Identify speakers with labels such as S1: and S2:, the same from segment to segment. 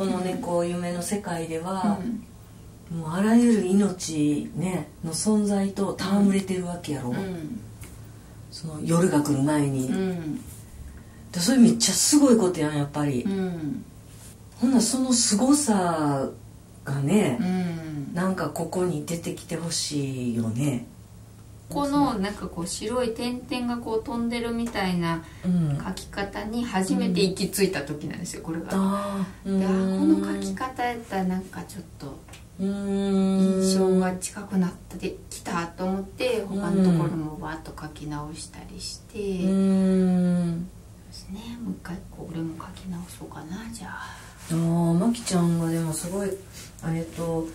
S1: この猫夢の世界では、もうあらゆる命、ね、の存在と戯れてるわけやろ、
S2: うん。
S1: その夜が来る前に、
S2: うん。
S1: でそれめっちゃすごいことやんやっぱり、
S2: うん。
S1: ほんならその凄さがね
S2: う、ん。
S1: なんかここに出てきてほしいよね
S2: このなんかこう白い点々がこう飛んでるみたいな
S1: うん。
S2: 書き方に初めて行き着いた時なんですよこれが。であこの書き
S1: 方
S2: 方やったらなんかちょっと
S1: 印
S2: 印象が近くなってきたと思って他のところもわっと書き直したりして、ですね。もう一回これも書き直そうかなじゃあ。
S1: あーまきちゃんがでもすごいえっと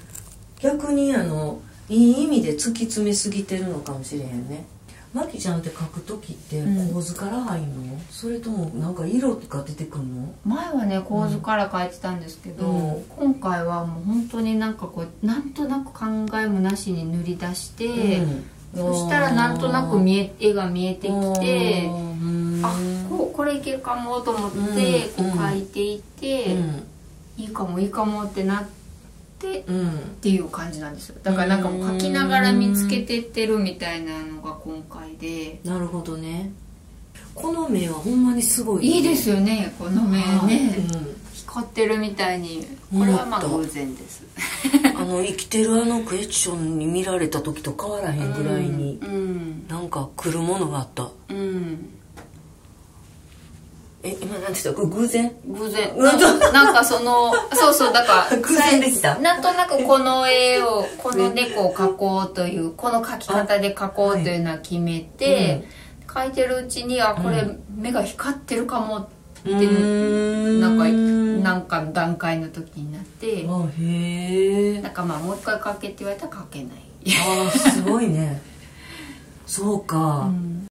S1: 逆にあのいい意味で突き詰めすぎてるのかもしれへんね。まきちゃんって書く時って
S2: うん。
S1: 構図から入んの、それともなんか色が出てくんの？
S2: 前はね構図から書いてたんですけど、
S1: うん。
S2: 今回はもう本当になんかこうなんとなく考えもなしに塗り出して、
S1: うん。
S2: そしたらなんとなく見え絵が見えてきて
S1: うん。
S2: あこうこれいけるかもと思って
S1: うん。
S2: こう書いていて、いいかもいいかもってなってっ
S1: うん。うん
S2: ていう感じなんですよ。だからなんかもう書きながら見つけてってるみたいなのが今回で。
S1: なるほどね。この目はほんまにすごい
S2: いいですよねこの目ね。
S1: うん。
S2: 光ってるみたいに。これはまあ偶然です。
S1: あの生きてるあのクエスチョンに見られた時と変わらへんぐらいに、
S2: うん。
S1: なんか来るものがあった。
S2: うん
S1: え今なんて言った？偶然？
S2: 偶然。ななんかその そうそうだから
S1: 偶然できた。
S2: なんとなくこの絵をこの猫を描こうというこの描き方で描こうというのは決めて、描いてるうちにあこれ目が光ってるかもって
S1: う
S2: なんか
S1: ん
S2: なんかの段階の時になって
S1: あへえ
S2: なんかまあもう一回描けって言われたら描けない。
S1: あーすごいね。そうか、
S2: うん